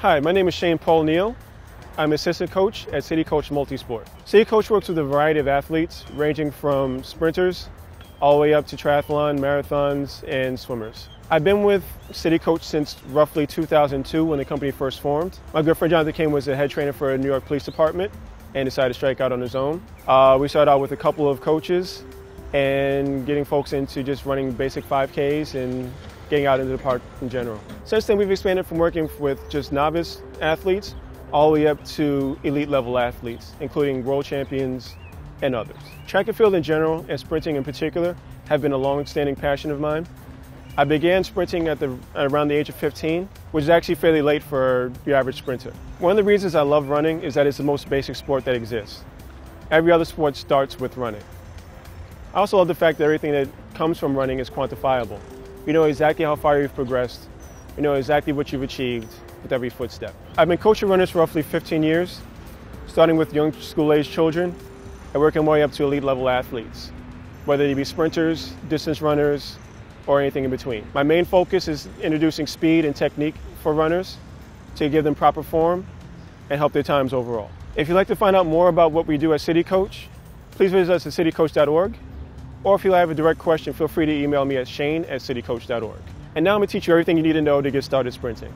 Hi, my name is Shane Paul Neil. I'm assistant coach at City Coach Multisport. City Coach works with a variety of athletes, ranging from sprinters all the way up to triathlon, marathons, and swimmers. I've been with City Coach since roughly 2002 when the company first formed. My good friend Jonathan King was the head trainer for the New York Police Department and decided to strike out on his own. Uh, we started out with a couple of coaches and getting folks into just running basic 5Ks and getting out into the park in general. Since then, we've expanded from working with just novice athletes all the way up to elite level athletes, including world champions and others. Track and field in general, and sprinting in particular, have been a long-standing passion of mine. I began sprinting at, the, around the age of 15, which is actually fairly late for the average sprinter. One of the reasons I love running is that it's the most basic sport that exists. Every other sport starts with running. I also love the fact that everything that comes from running is quantifiable. You know exactly how far you've progressed. You know exactly what you've achieved with every footstep. I've been coaching runners for roughly 15 years, starting with young school-aged children and working my way up to elite level athletes, whether they be sprinters, distance runners, or anything in between. My main focus is introducing speed and technique for runners to give them proper form and help their times overall. If you'd like to find out more about what we do at City Coach, please visit us at citycoach.org or if you have a direct question, feel free to email me at shane at citycoach.org. And now I'm going to teach you everything you need to know to get started sprinting.